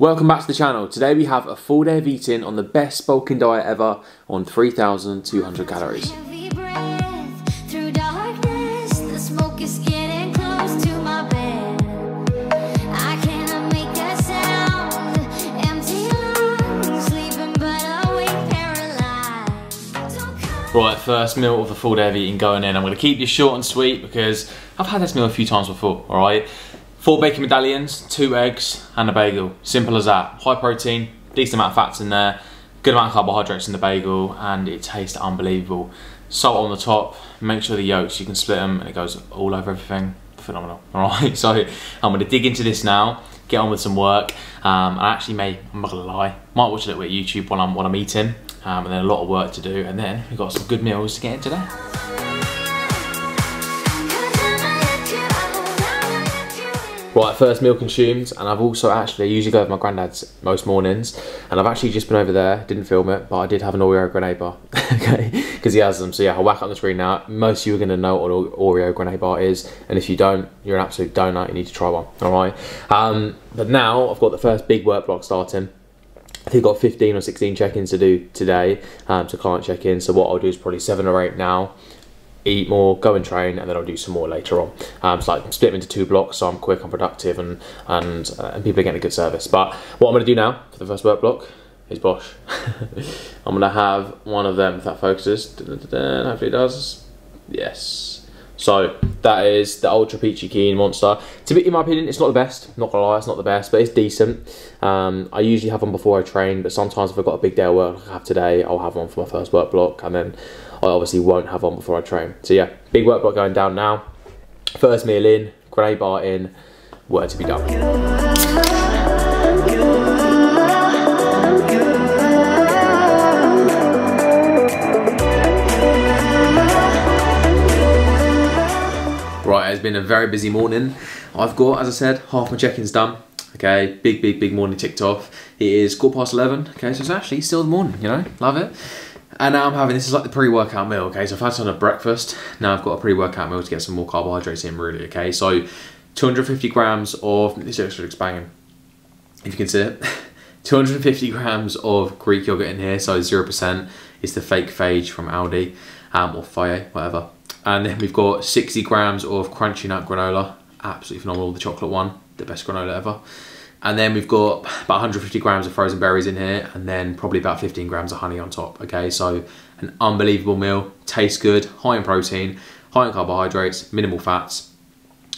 Welcome back to the channel. Today we have a full day of eating on the best bulking diet ever on 3,200 calories. Heavy breath through darkness. The smoke is getting close to my bed. I cannot make a sound. Empty lungs, sleeping but awake, paralyzed. Don't come Right, first meal of the full day of eating going in. I'm going to keep this short and sweet because I've had this meal a few times before, alright? Four bacon medallions, two eggs, and a bagel. Simple as that. High protein, decent amount of fats in there, good amount of carbohydrates in the bagel, and it tastes unbelievable. Salt on the top, make sure the yolks, you can split them, and it goes all over everything. Phenomenal, alright? So I'm going to dig into this now, get on with some work. Um, I actually may, I'm not to lie, might watch a little bit of YouTube while I'm, while I'm eating, um, and then a lot of work to do, and then we've got some good meals to get into there. Right, first meal consumed, and I've also actually I usually go with my granddad's most mornings, and I've actually just been over there, didn't film it, but I did have an Oreo grenade bar, okay, because he has them. So yeah, I'll whack it on the screen now. Most of you are going to know what an Oreo grenade bar is, and if you don't, you're an absolute donut. You need to try one. All right, um, but now I've got the first big work block starting. I think I've got 15 or 16 check-ins to do today, um, to client check-in. So what I'll do is probably seven or eight now eat more, go and train, and then I'll do some more later on. Um, so like split them into two blocks, so I'm quick, I'm productive, and and uh, and people are getting a good service. But what I'm going to do now for the first work block is Bosch. I'm going to have one of them if that focuses. Hopefully it does. Yes. So that is the Ultra Peachy Keen Monster. To be, in my opinion, it's not the best. Not gonna lie, it's not the best, but it's decent. Um, I usually have one before I train, but sometimes if I've got a big day of work like I have today, I'll have one for my first work block, and then I obviously won't have one before I train. So yeah, big work block going down now. First meal in, grenade bar in, work to be done. Right, it's been a very busy morning. I've got, as I said, half my check-ins done. Okay, big, big, big morning ticked off. It is quarter past 11. Okay, so it's actually still the morning, you know, love it. And now I'm having, this is like the pre-workout meal, okay? So I've had some of breakfast. Now I've got a pre-workout meal to get some more carbohydrates in, really, okay? So 250 grams of, this looks banging, if you can see it. 250 grams of Greek yogurt in here, so 0%. It's the fake Fage from Aldi, um, or Faye, whatever. And then we've got 60 grams of crunchy nut granola, absolutely phenomenal, the chocolate one, the best granola ever. And then we've got about 150 grams of frozen berries in here, and then probably about 15 grams of honey on top. Okay, so an unbelievable meal, tastes good, high in protein, high in carbohydrates, minimal fats.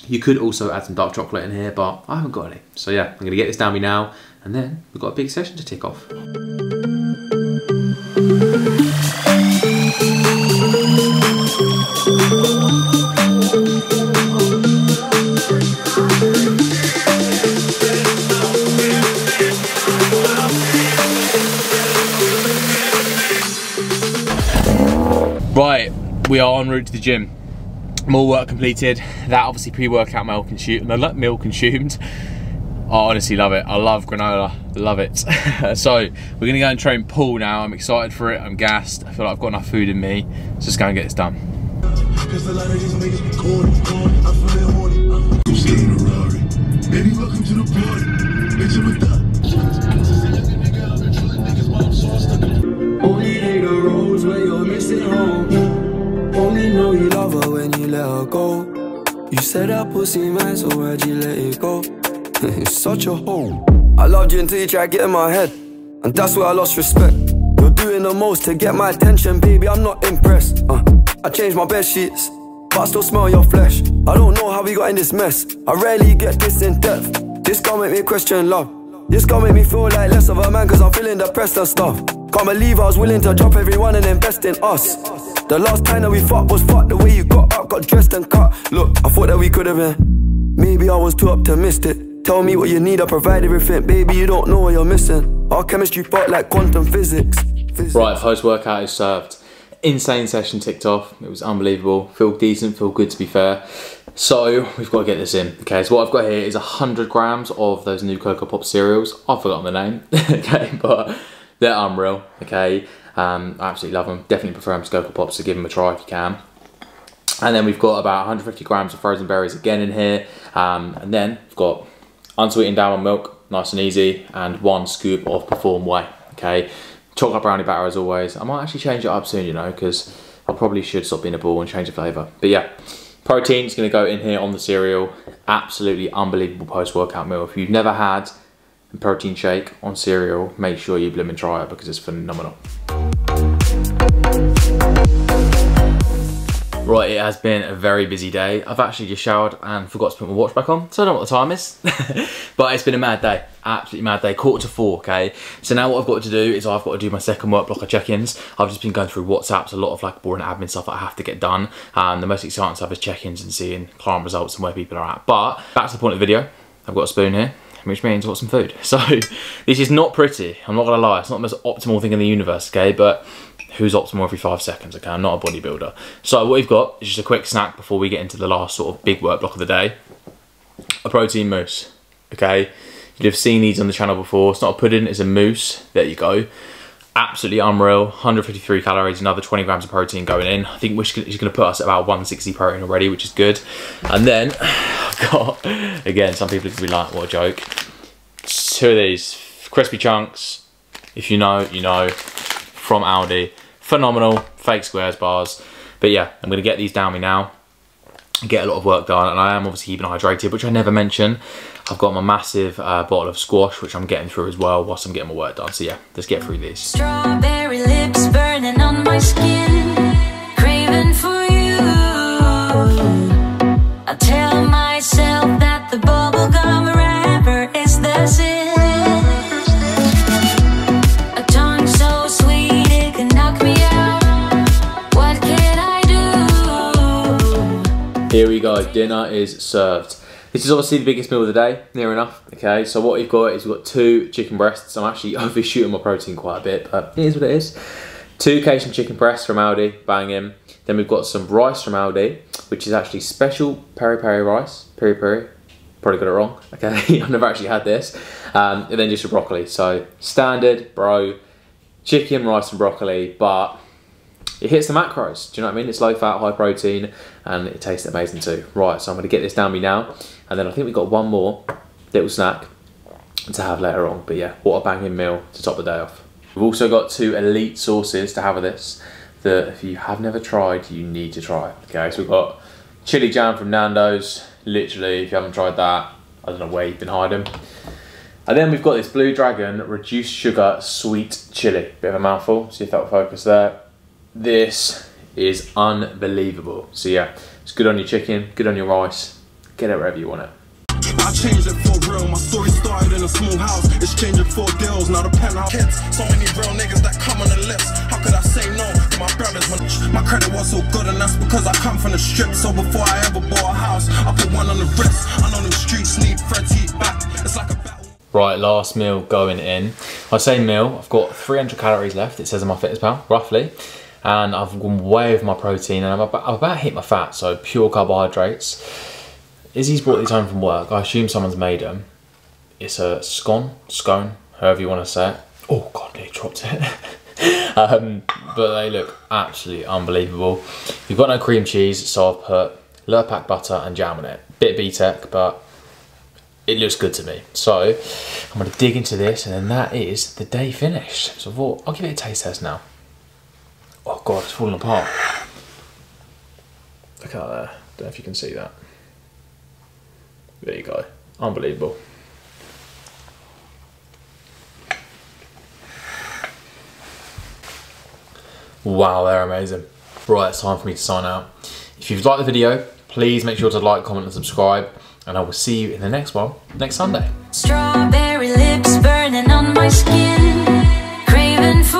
You could also add some dark chocolate in here, but I haven't got any. So yeah, I'm gonna get this down me now, and then we've got a big session to tick off. We are en route to the gym. More work completed. That obviously pre-workout meal consumed. Meal consumed. I honestly love it. I love granola. Love it. so we're gonna go and train pool now. I'm excited for it. I'm gassed. I feel like I've got enough food in me. Let's just go and get this done. Baby, welcome to the party. Bitch, I'm a let her go. You said that pussy man, so why'd you let it go? it's such a hole. I loved you until you tried getting my head, and that's where I lost respect. You're doing the most to get my attention, baby. I'm not impressed. Uh, I changed my bed sheets, but I still smell your flesh. I don't know how we got in this mess. I rarely get this in depth. This gon' make me question love. This gon' make me feel like less of a man, cause I'm feeling depressed and stuff. Can't believe I was willing to drop everyone and invest in us. The last time that we fought was fucked the way you got dressed and cut. Look, I thought that we could have been. Maybe I was too optimistic. Tell me what you need, I provide everything. Baby, you don't know what you're missing. Our chemistry fought like quantum physics. Physics. Right, first workout is served. Insane session ticked off. It was unbelievable. Feel decent, feel good to be fair. So we've got to get this in. Okay, so what I've got here is 100 grams of those new Cocoa Pop cereals. I've forgotten the name. okay, but they're unreal. Okay, um, I absolutely love them. Definitely prefer them to Cocoa Pops, so give them a try if you can. And then we've got about 150 grams of frozen berries again in here. Um, and then we've got unsweetened almond milk, nice and easy, and one scoop of Perform Whey. Okay, chocolate brownie batter as always. I might actually change it up soon, you know, because I probably should stop being a ball and change the flavour. But yeah, protein is going to go in here on the cereal. Absolutely unbelievable post-workout meal. If you've never had a protein shake on cereal, make sure you bloom and try it because it's phenomenal. Right, it has been a very busy day. I've actually just showered and forgot to put my watch back on, so I don't know what the time is. but it's been a mad day, absolutely mad day. Quarter to four, okay? So now what I've got to do is I've got to do my second work block of check-ins. I've just been going through WhatsApps, a lot of like boring admin stuff that I have to get done. And the most exciting stuff is check-ins and seeing client results and where people are at. But back to the point of the video, I've got a spoon here which means I've got some food. So this is not pretty, I'm not gonna lie, it's not the most optimal thing in the universe, okay, but who's optimal every five seconds, okay, I'm not a bodybuilder. So what we've got is just a quick snack before we get into the last sort of big work block of the day. A protein mousse, okay? You'd have seen these on the channel before, it's not a pudding, it's a mousse, there you go. Absolutely unreal, 153 calories, another 20 grams of protein going in. I think which is gonna put us at about 160 protein already, which is good. And then I've got, again, some people could be like, what a joke. Two of these, crispy chunks, if you know, you know, from Aldi. Phenomenal, fake squares bars. But yeah, I'm gonna get these down me now, get a lot of work done, and I am obviously keeping hydrated, which I never mention. I've got my massive uh, bottle of squash, which I'm getting through as well whilst I'm getting my work done. So yeah, let's get through these. Strawberry lips burning on my skin, craving for you. I tell myself that the bubblegum Here we go, dinner is served. This is obviously the biggest meal of the day, near enough. Okay, so what we've got is we've got two chicken breasts. I'm actually overshooting my protein quite a bit, but it is what it is. Two Cajun chicken breasts from Aldi, bang in. Then we've got some rice from Aldi, which is actually special peri peri rice, peri peri. Probably got it wrong. Okay, I've never actually had this. Um, and then just a broccoli. So standard, bro, chicken, rice, and broccoli, but it hits the macros. Do you know what I mean? It's low fat, high protein, and it tastes amazing too. Right, so I'm going to get this down me now, and then I think we've got one more little snack to have later on. But yeah, what a banging meal to top the day off. We've also got two elite sauces to have with this that if you have never tried, you need to try. Okay, so we've got chili jam from Nando's. Literally, if you haven't tried that, I don't know where you've been hiding. And then we've got this Blue Dragon reduced sugar sweet chili. Bit of a mouthful, see if that will focus there. This is unbelievable. So yeah, it's good on your chicken, good on your rice. Get it wherever you want it. I changed it for real. My story started in a small house. It's changing for deals, not a penthouse. Kids, so many real niggas that come on the list. How could I say no to my brothers? My credit was so good, and that's because I come from the strip. So before I ever bought a house, I put one on the wrist. I know them streets need Fred's heat back. It's like a battle. Right, last meal going in. I say meal, I've got 300 calories left, it says on MyFitnessPal, roughly. And I've gone way over my protein and I'm about, I'm about hit my fat, so pure carbohydrates. Izzy's brought these home from work. I assume someone's made them. It's a scone, scone, however you want to say it. Oh god, they dropped it. um, but they look absolutely unbelievable. You've got no cream cheese, so I've put Lurpak butter and jam on it. Bit of BTEC, but it looks good to me. So I'm gonna dig into this and then that is the day finished. So I thought, I'll give it a taste test now. Oh god, it's falling apart. Look out there. Don't know if you can see that. There you go. Unbelievable. Wow, they're amazing. Right, it's time for me to sign out. If you've liked the video, please make sure to like, comment, and subscribe. And I will see you in the next one next Sunday. Strawberry lips burning on my skin, craving for.